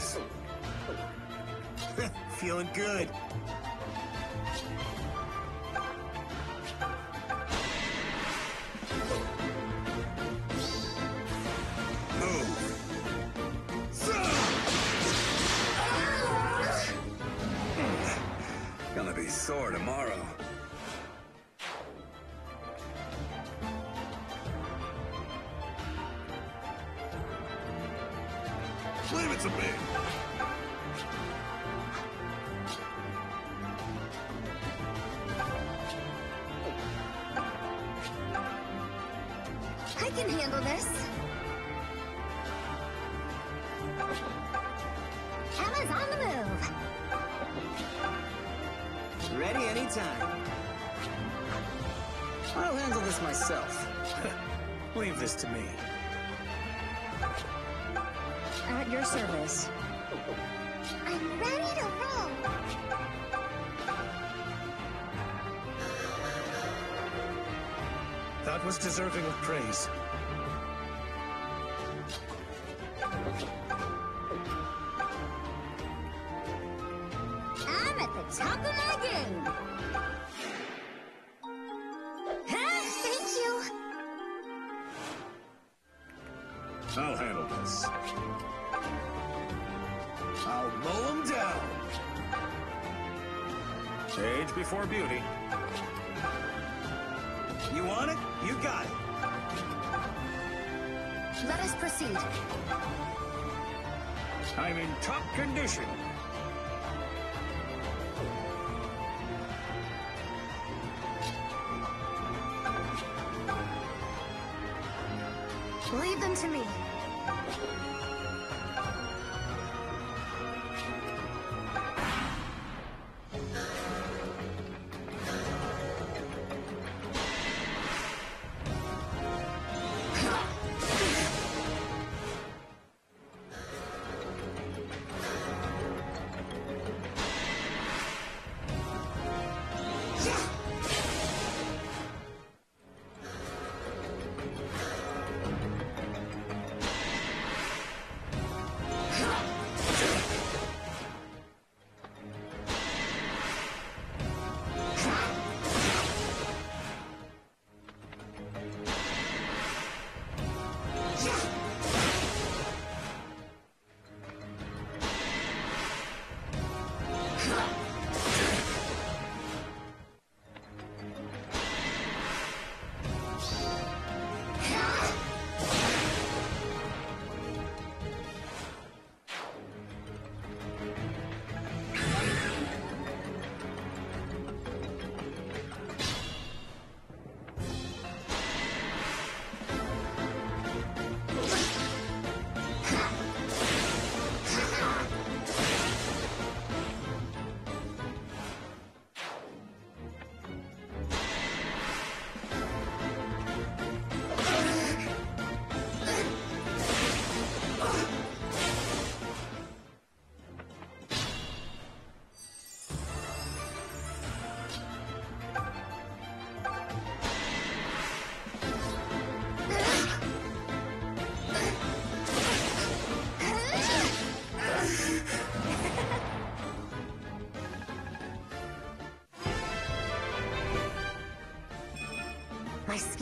Feeling good. your service. I'm ready to roll. That was deserving of praise. Leave them to me.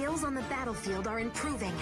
skills on the battlefield are improving.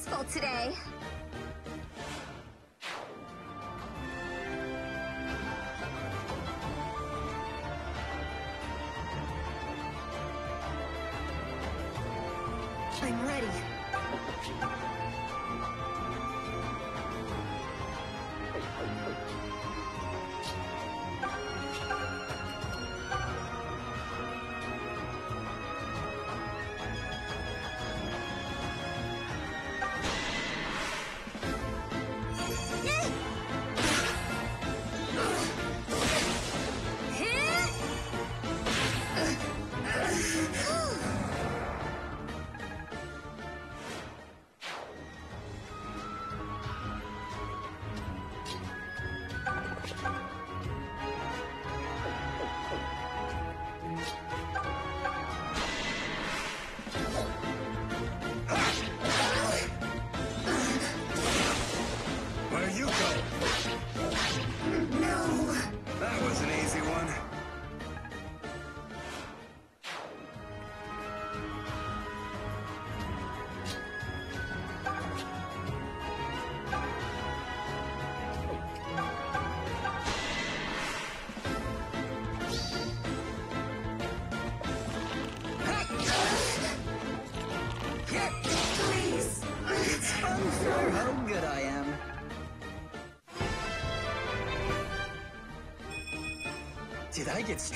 stressful today.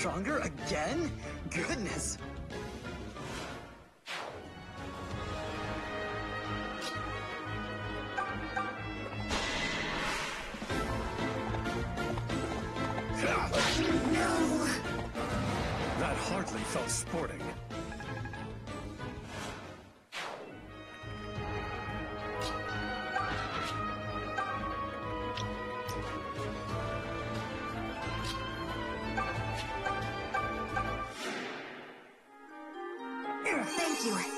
stronger again? Goodness! No! That hardly felt sporting. Thank you.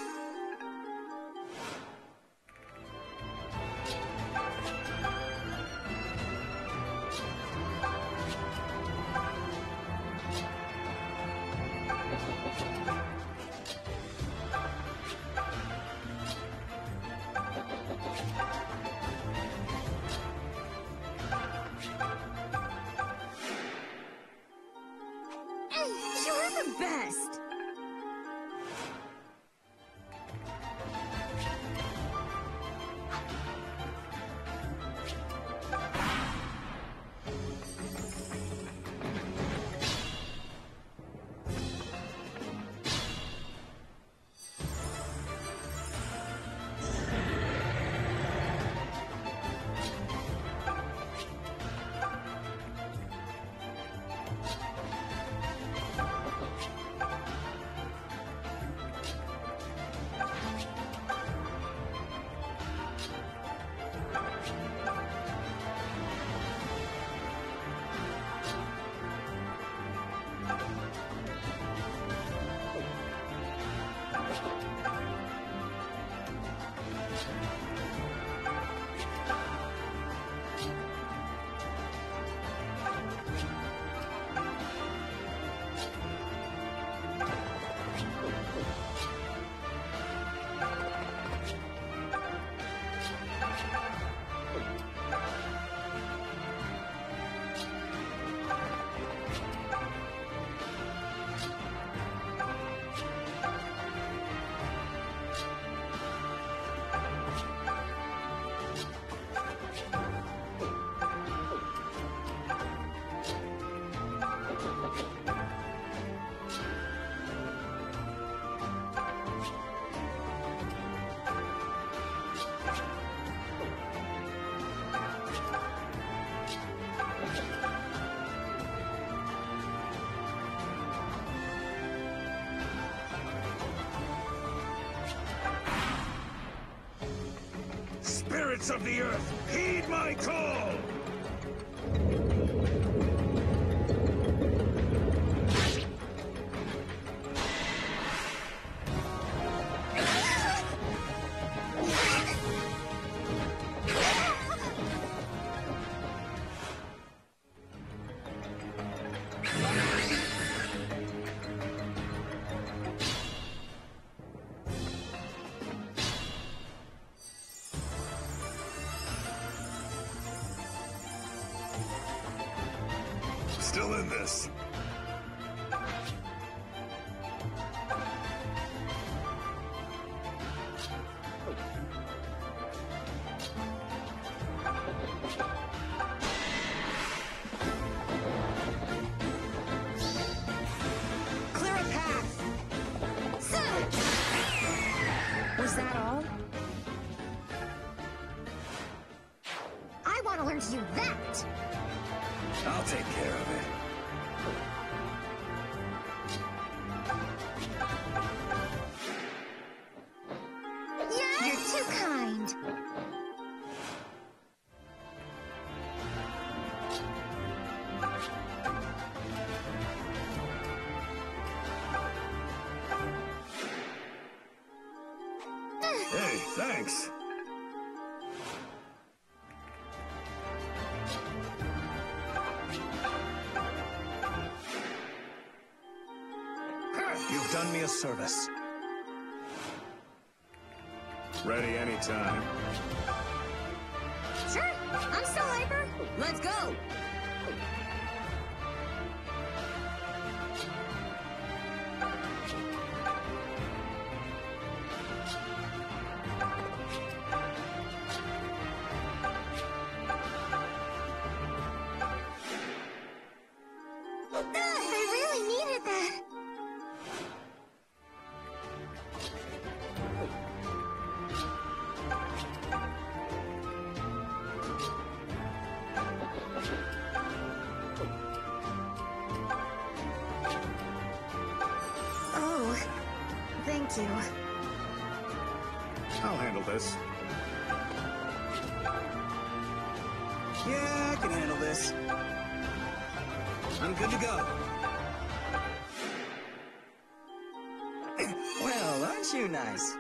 Spirits of the earth, heed my call! Hey, thanks. You've done me a service. Ready anytime. Sure, I'm still hyper. Let's go. You. I'll handle this. Yeah, I can handle this. I'm good to go. well, aren't you nice?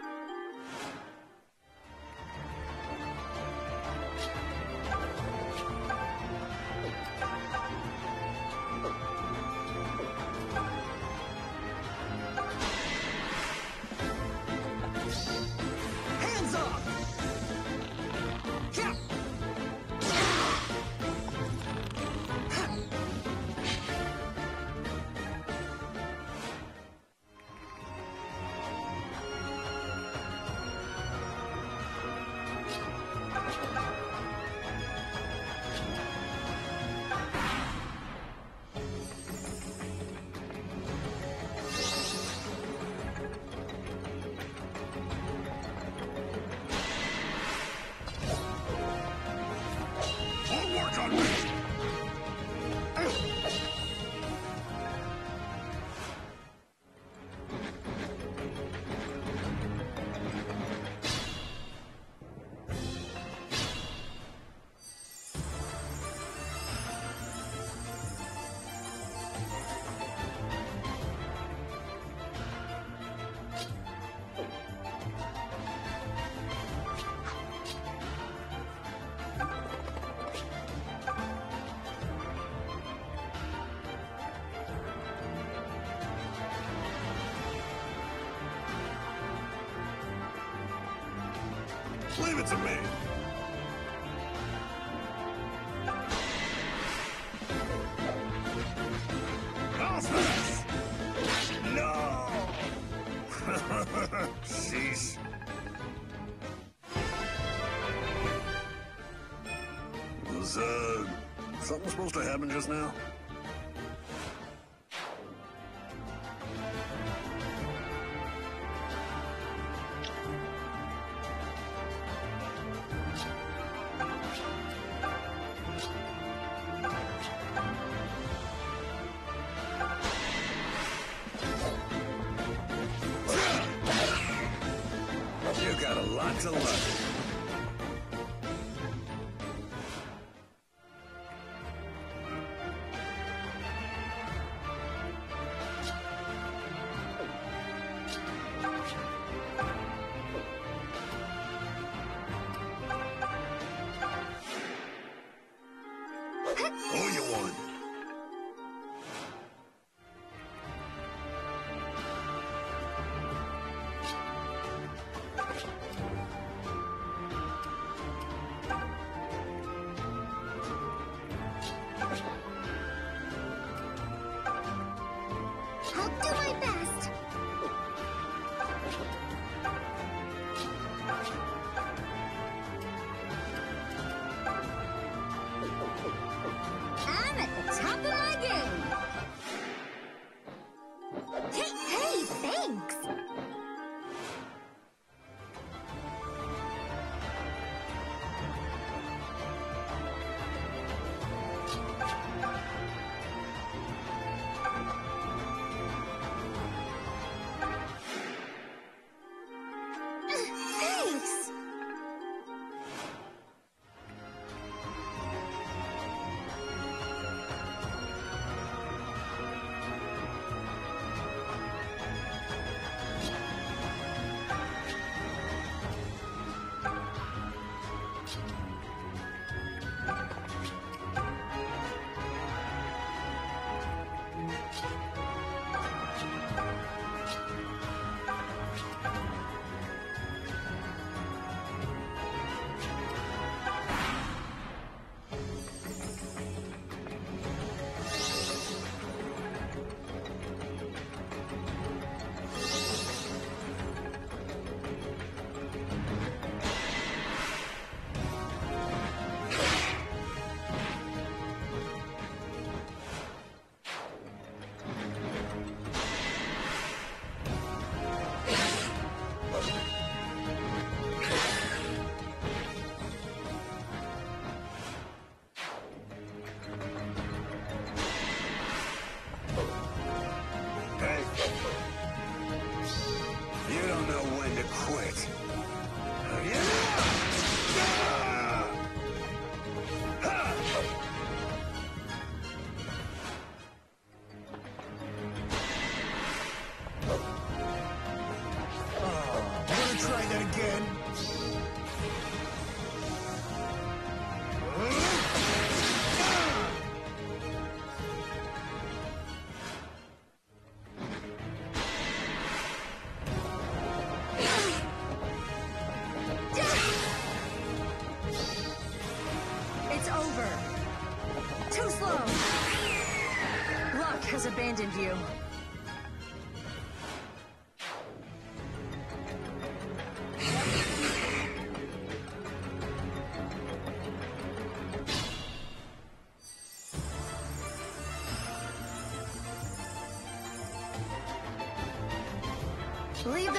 It to me. This? No! Sheesh. Was, uh, something supposed to happen just now? A lot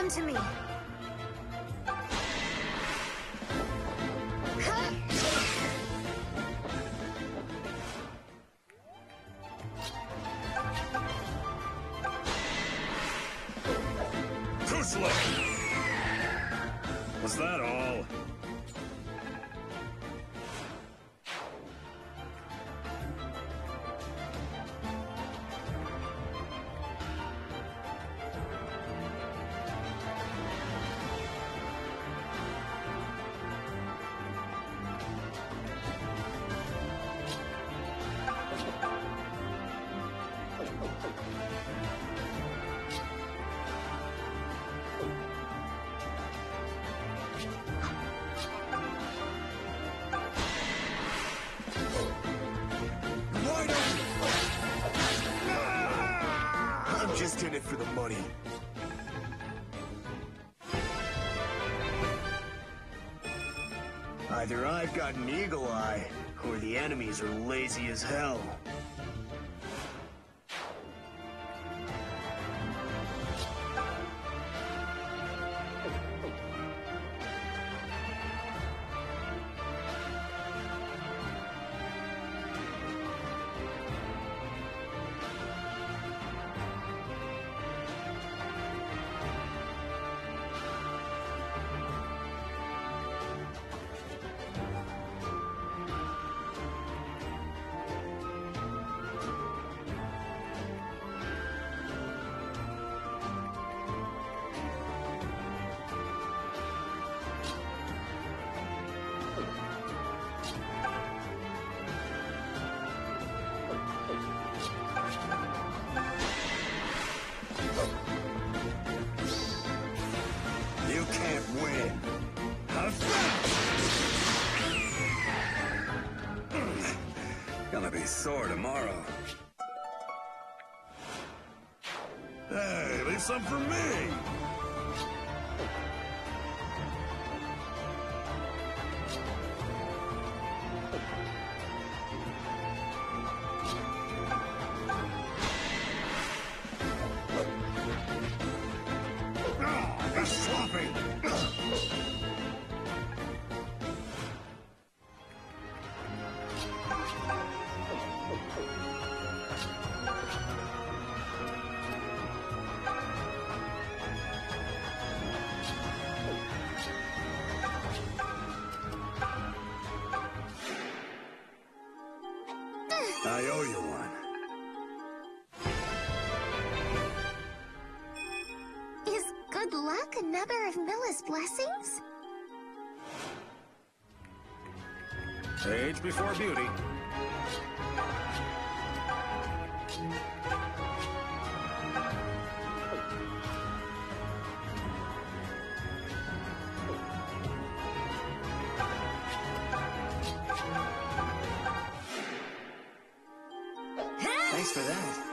To me. For the money. Either I've got an eagle eye, or the enemies are lazy as hell. sore tomorrow. Hey, leave some for me! blessings? Age before beauty. Thanks for that.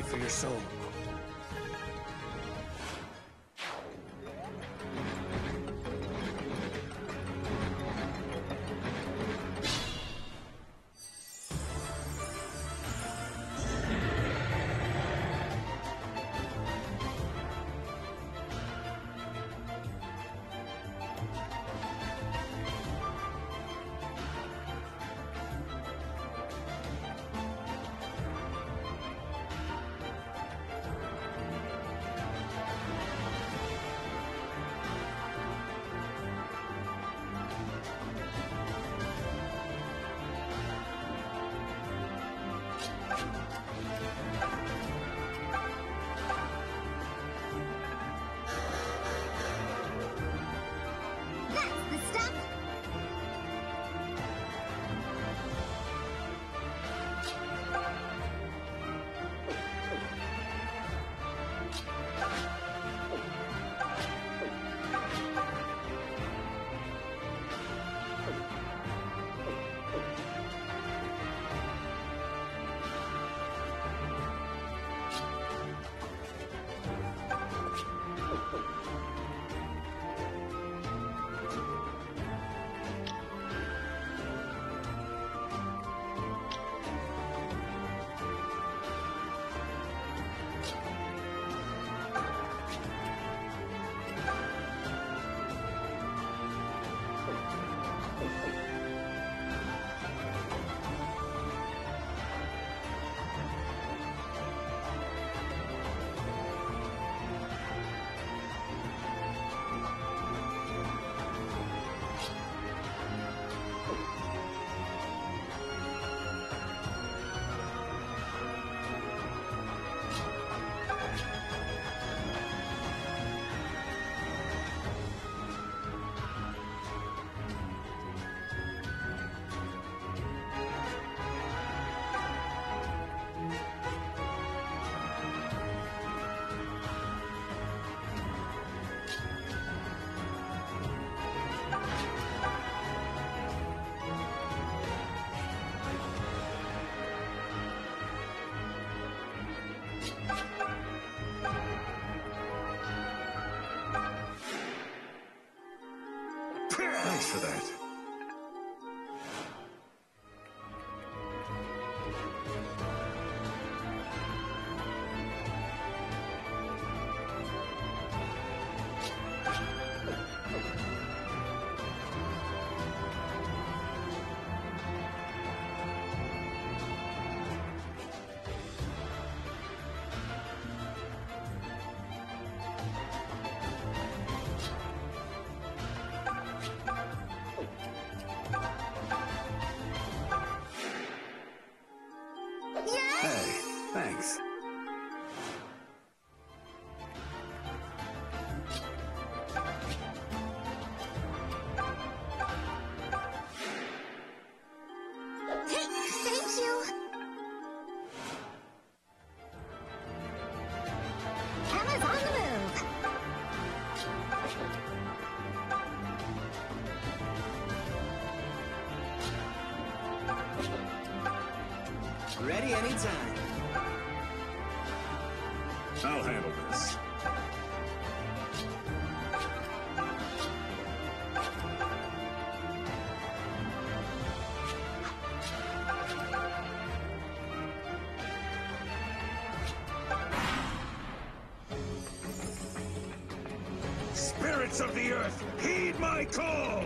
pray for your soul. Thanks for that. Anytime. I'll handle this. Spirits of the earth, heed my call!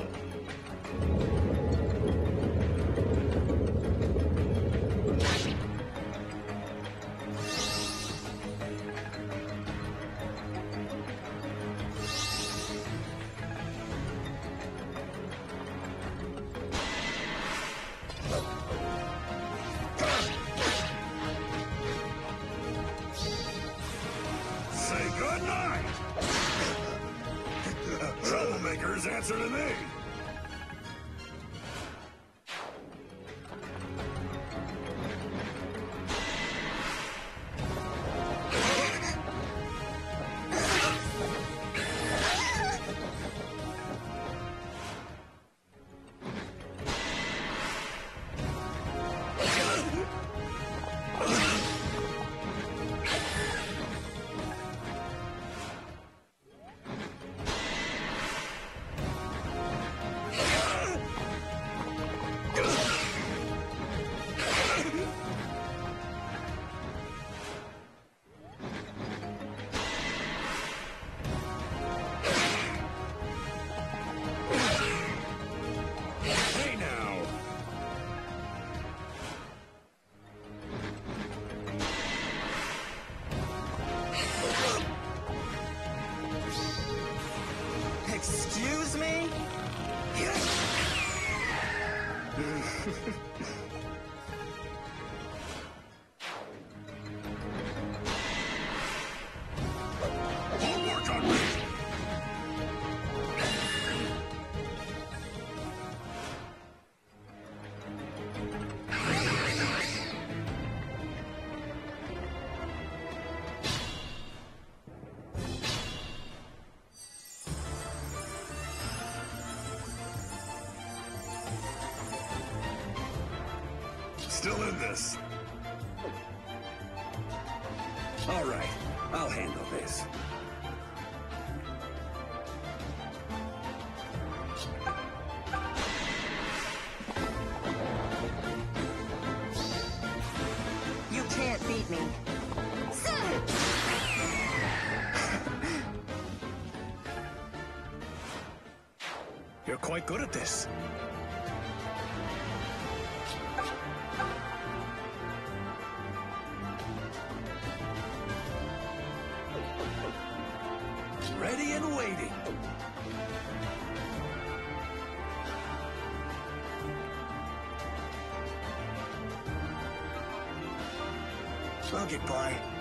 Quite good at this. Ready and waiting. I'll get by.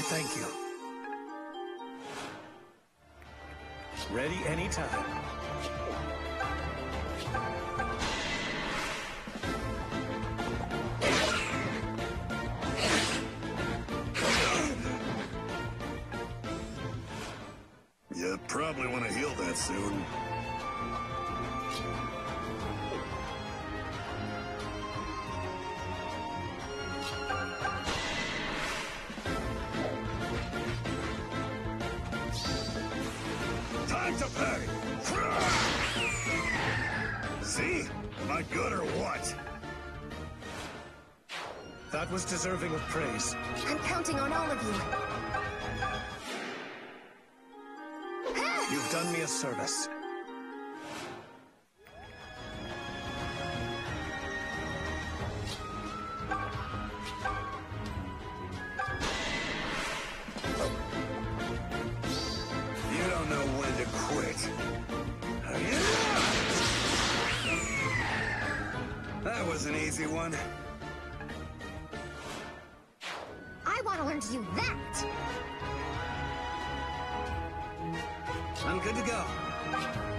I thank you. Ready anytime. You probably want to heal that soon. That was deserving of praise. I'm counting on all of you. You've done me a service. You don't know when to quit. That was an easy one. I to do that. I'm good to go. Big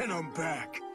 and I'm back.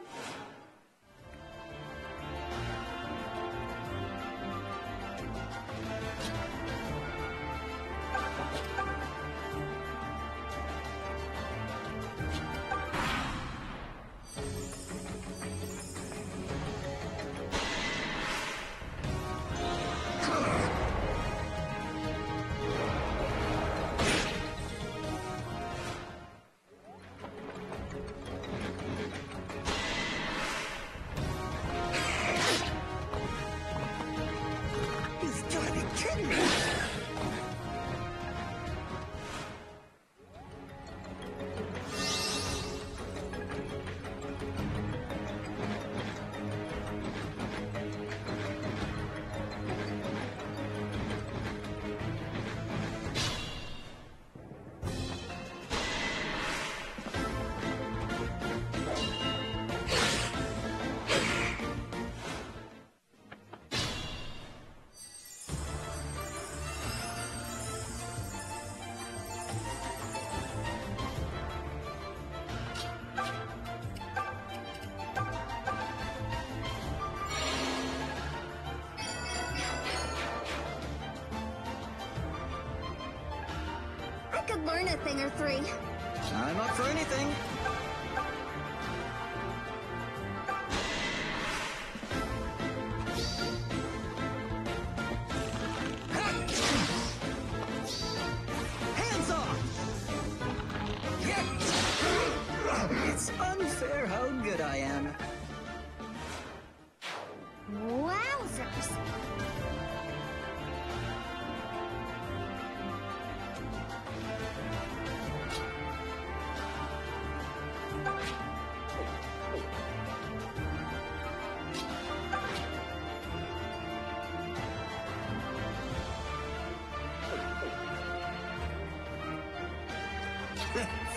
Thing or three. I'm up for anything.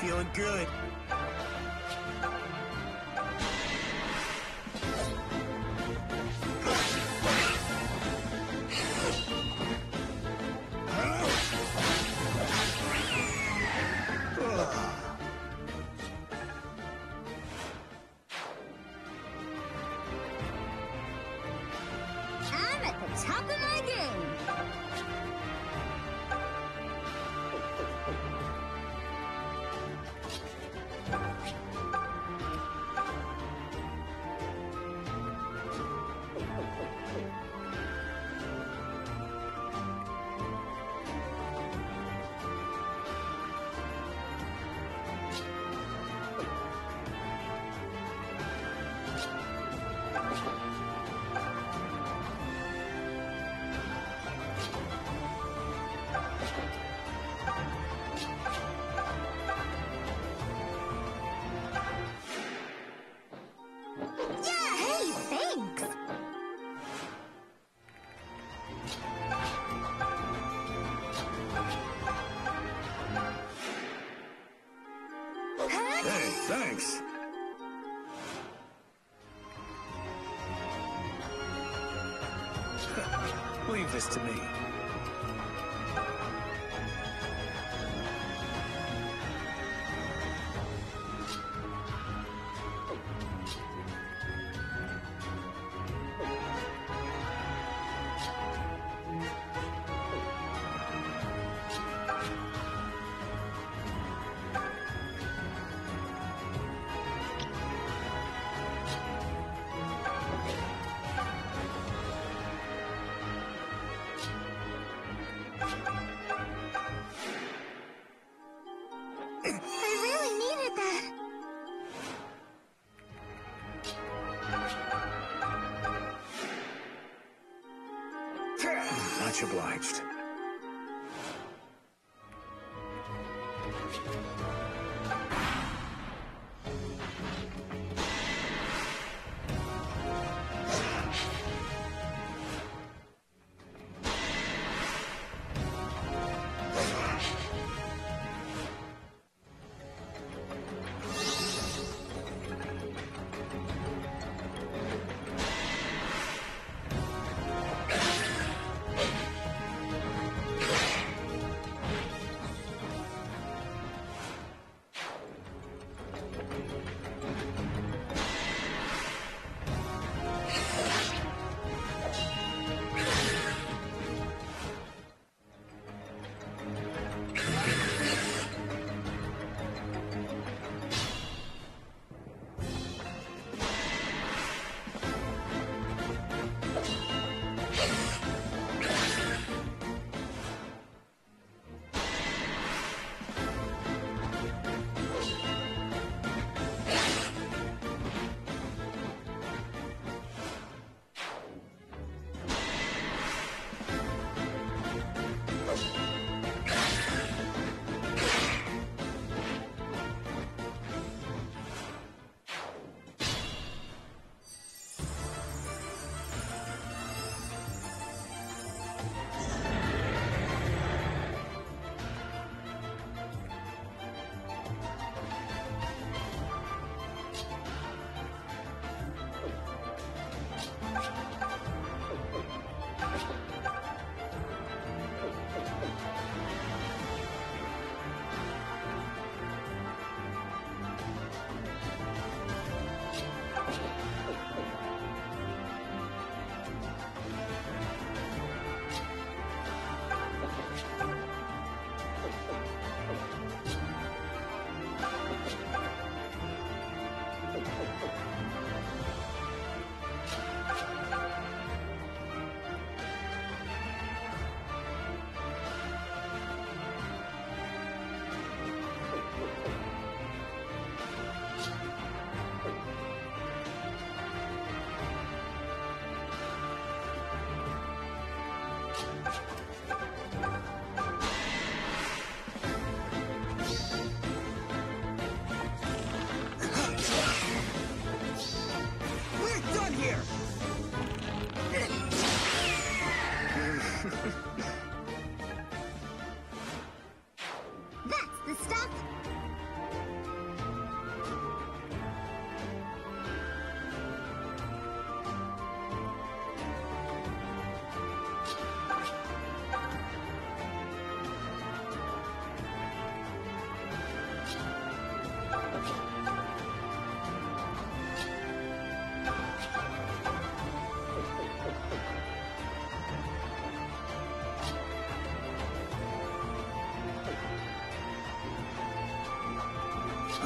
Feeling good. Obliged.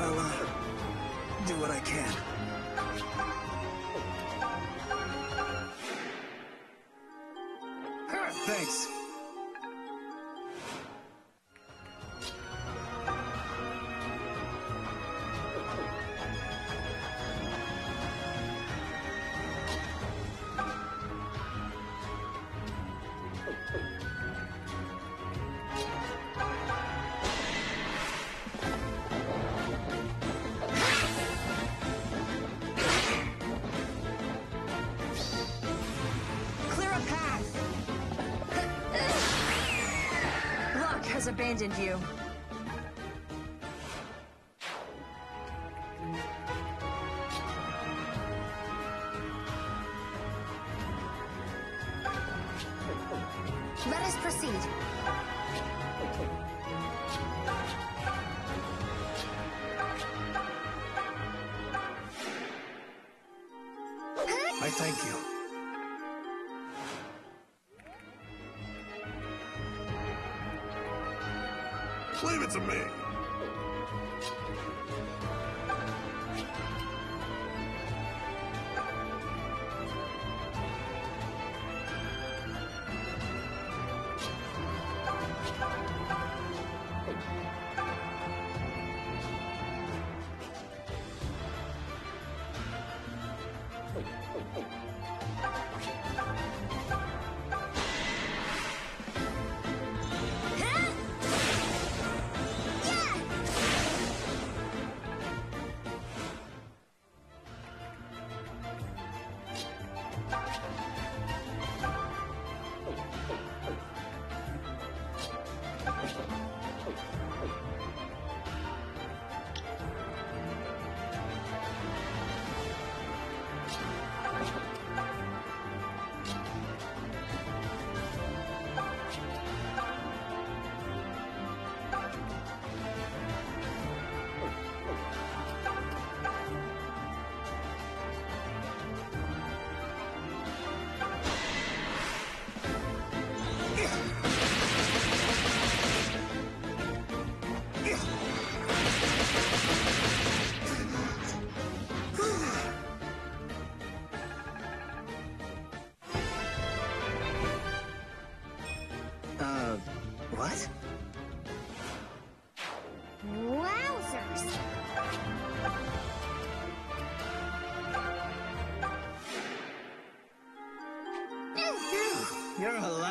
I'll, uh, do what I can. Abandoned you.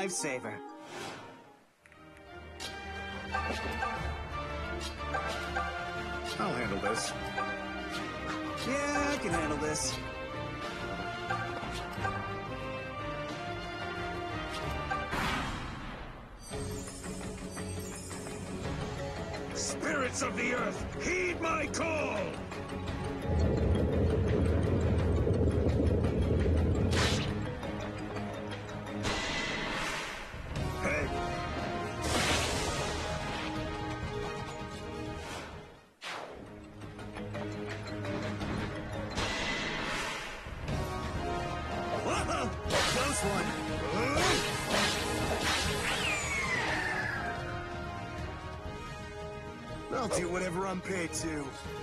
Lifesaver. I'll handle this. Yeah, I can handle this. Spirits of the earth, heed my call! I'm paid to.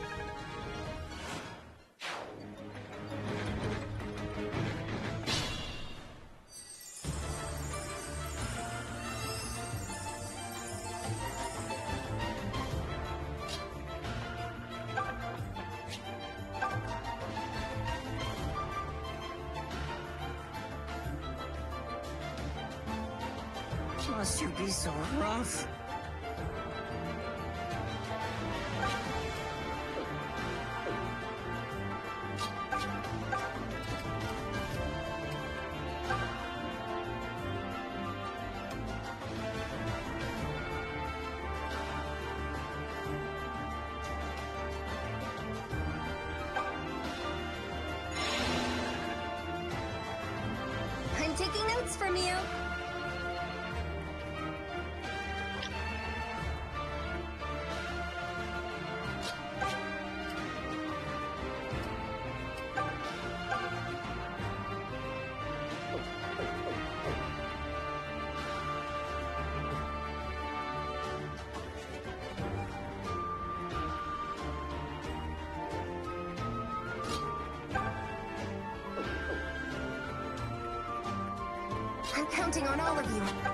counting on all of you.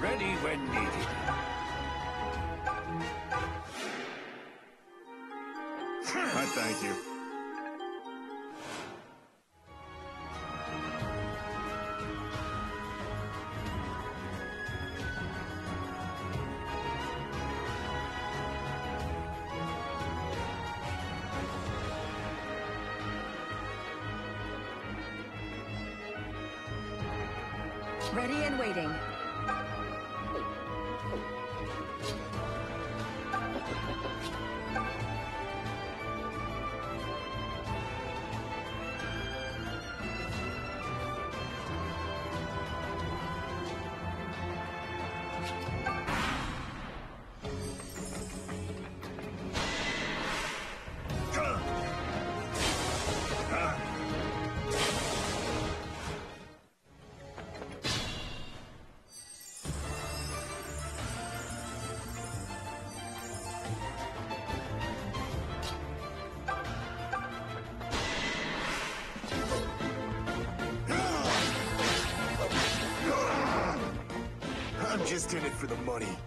ready when needed. I thank you. Ready and waiting. just in it for the money.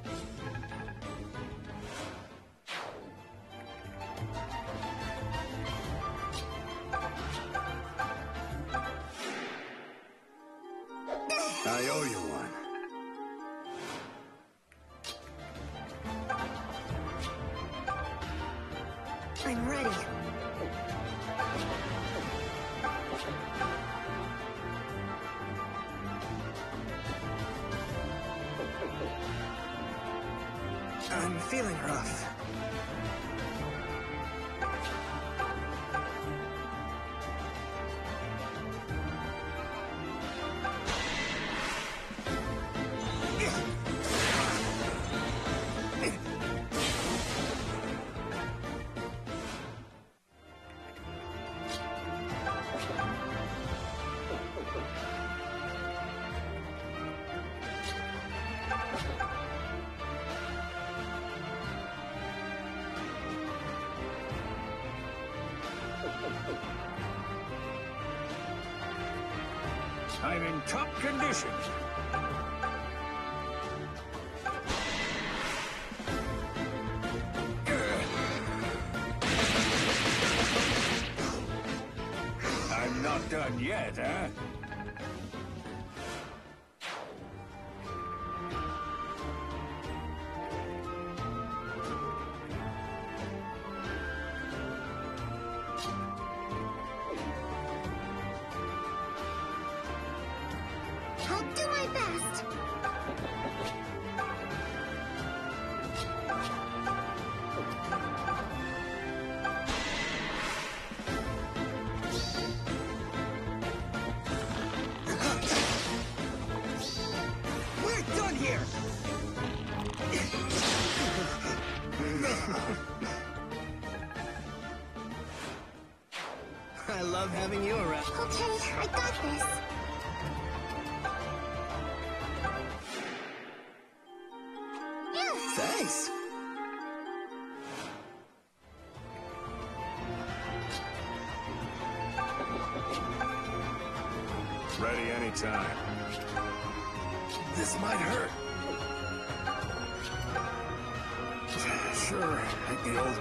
feeling rough. I'm in top condition.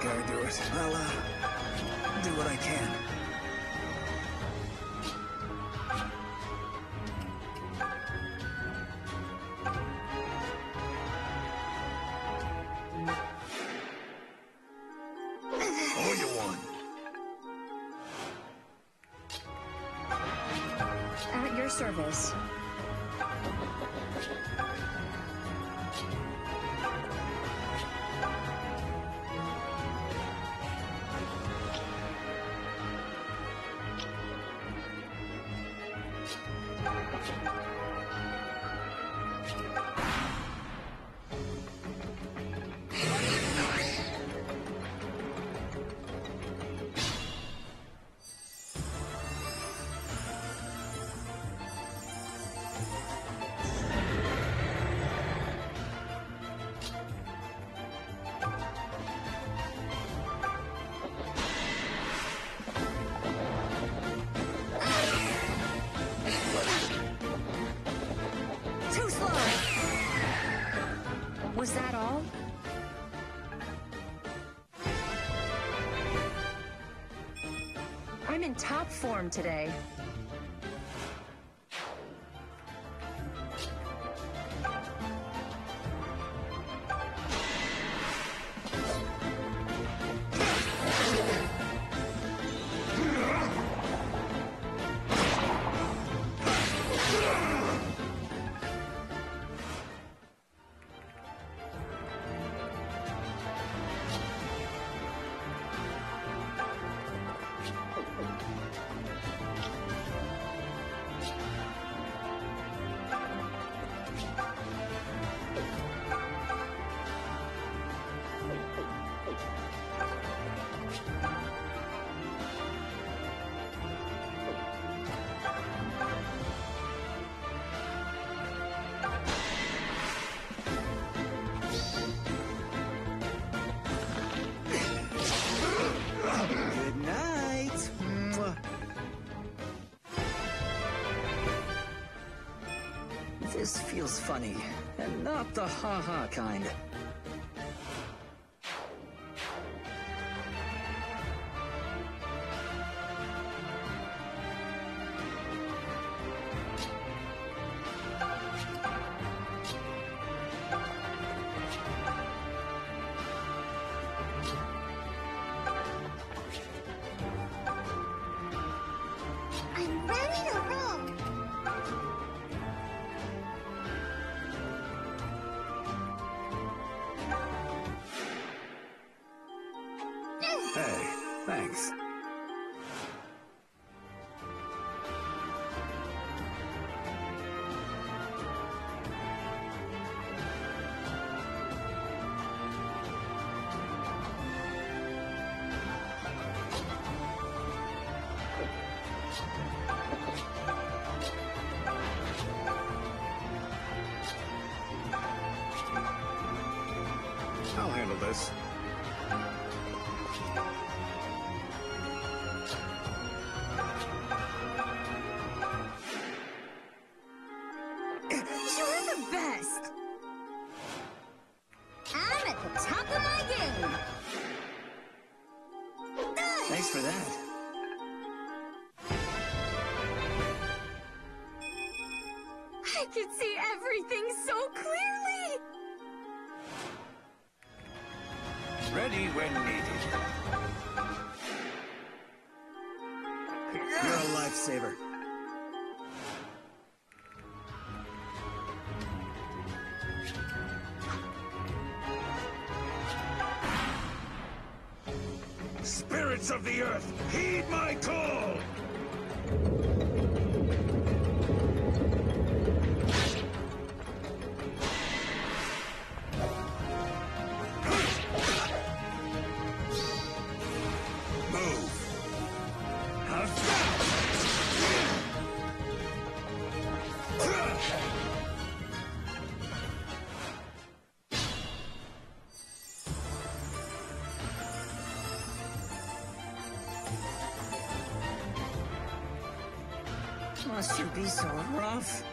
Old do it. I'll, uh, do what I can. Oh. At your service. Form today. Funny, and not the ha-ha kind. This. You're the best. I'm at the top of my game. Thanks for that. I can see everything so clearly! Ready when needed. You're a lifesaver. must you be so rough?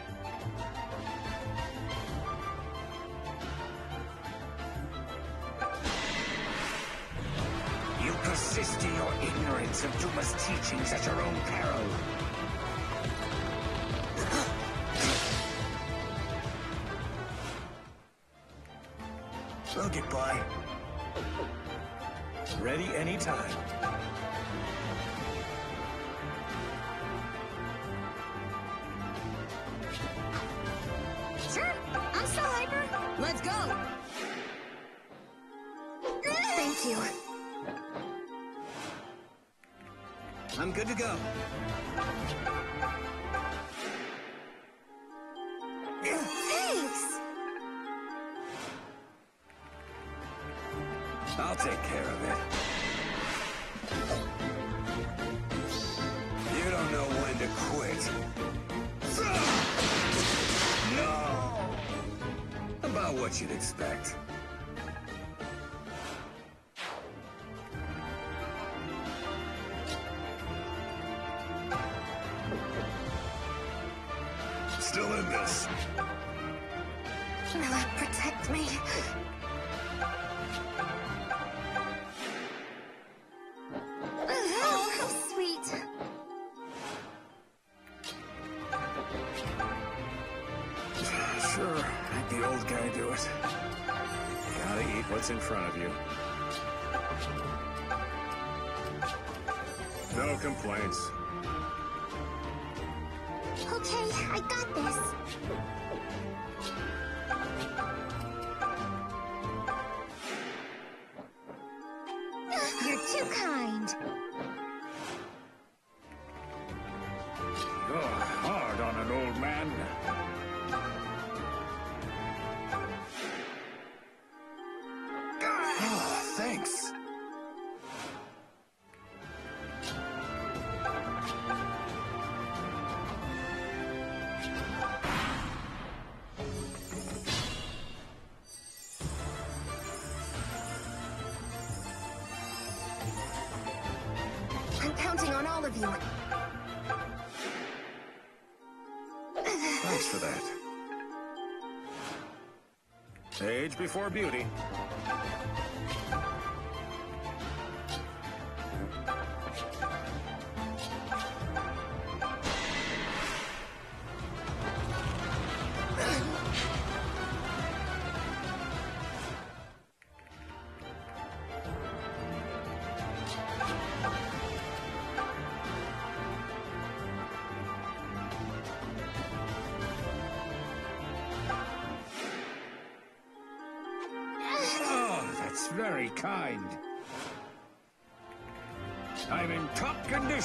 You persist in your ignorance of Duma's teachings at your own peril. so goodbye. Ready anytime. what's in front of you. No complaints. feeling. Thanks for that. Age before beauty.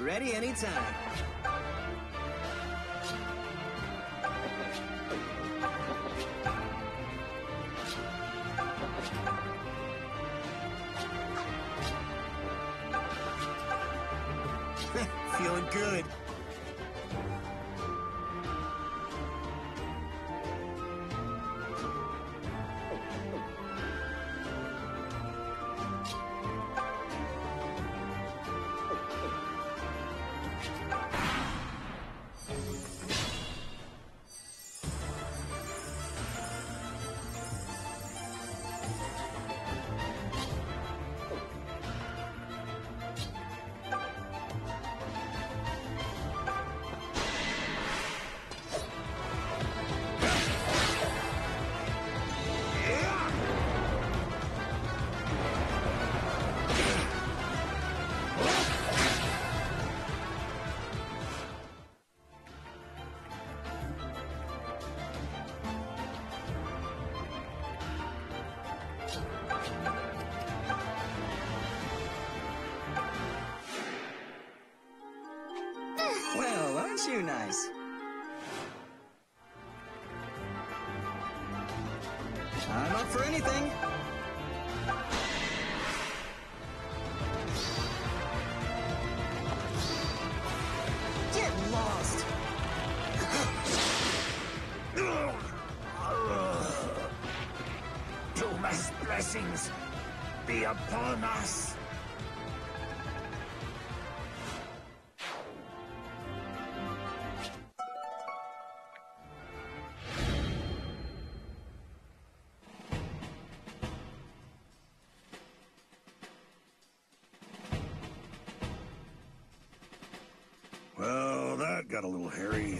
Ready anytime. Feeling good. Got a little hairy.